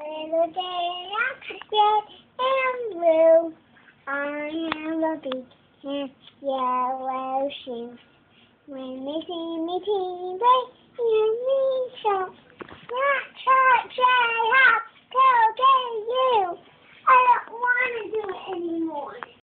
Little day red and blue. I am a big and yellow shoes. When they see me teen, they